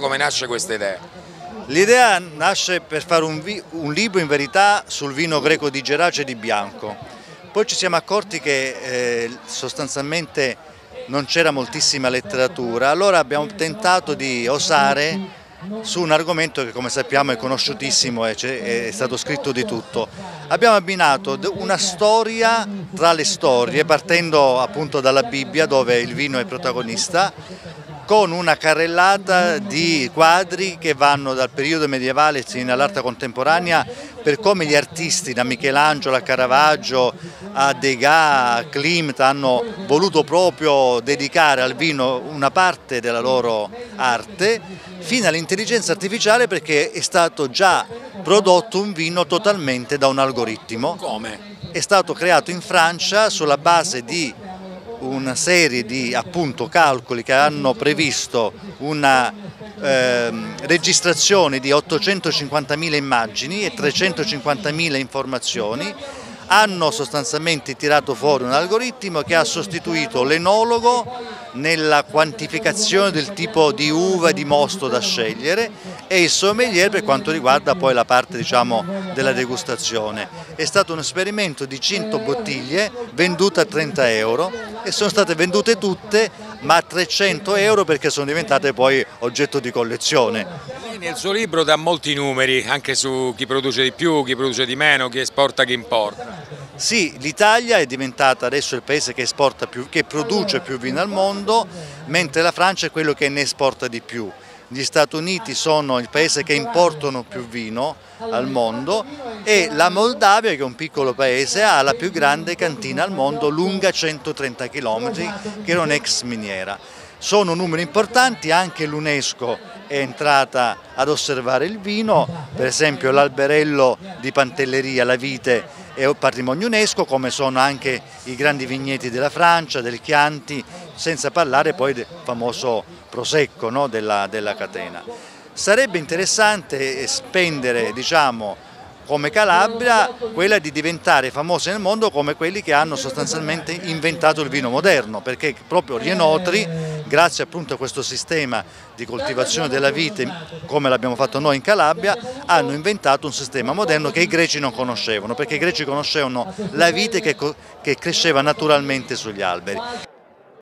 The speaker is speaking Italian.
Come nasce questa idea? L'idea nasce per fare un, un, libro in verità sul vino greco di Gerace e di Bianco. Poi ci siamo accorti che eh, sostanzialmente non c'era moltissima letteratura, allora abbiamo tentato di osare su un argomento che come sappiamo è conosciutissimo e è stato scritto di tutto. Abbiamo abbinato una storia tra le storie, partendo appunto dalla Bibbia dove il vino è protagonista, con una carrellata di quadri che vanno dal periodo medievale fino all'arte contemporanea per come gli artisti, da Michelangelo a Caravaggio a Degas, a Klimt, hanno voluto proprio dedicare al vino una parte della loro arte, fino all'intelligenza artificiale perché è stato già prodotto un vino totalmente da un algoritmo. Come? È stato creato in Francia sulla base di una serie di appunto, calcoli che hanno previsto una eh, registrazione di 850.000 immagini e 350.000 informazioni. Hanno sostanzialmente tirato fuori un algoritmo che ha sostituito l'enologo nella quantificazione del tipo di uva e di mosto da scegliere e il sommelier per quanto riguarda poi la parte diciamo, della degustazione. È stato un esperimento di 100 bottiglie vendute a 30 euro e sono state vendute tutte ma a 300 euro perché sono diventate poi oggetto di collezione. Nel suo libro dà molti numeri anche su chi produce di più, chi produce di meno, chi esporta, chi importa. Sì, l'Italia è diventata adesso il paese che, più, che produce più vino al mondo, mentre la Francia è quello che ne esporta di più. Gli Stati Uniti sono il paese che importano più vino al mondo e la Moldavia, che è un piccolo paese, ha la più grande cantina al mondo, lunga 130 km, che è un'ex miniera. Sono numeri importanti, anche l'UNESCO è entrata ad osservare il vino, per esempio l'alberello di Pantelleria, la vite, è patrimonio UNESCO, come sono anche i grandi vigneti della Francia, del Chianti, senza parlare poi del famoso Prosecco no, della, della catena. Sarebbe interessante spendere diciamo, come Calabria quella di diventare famosa nel mondo come quelli che hanno sostanzialmente inventato il vino moderno, perché proprio gli enotri, grazie appunto a questo sistema di coltivazione della vite, come l'abbiamo fatto noi in Calabria, hanno inventato un sistema moderno che i greci non conoscevano, perché i greci conoscevano la vite che, che cresceva naturalmente sugli alberi.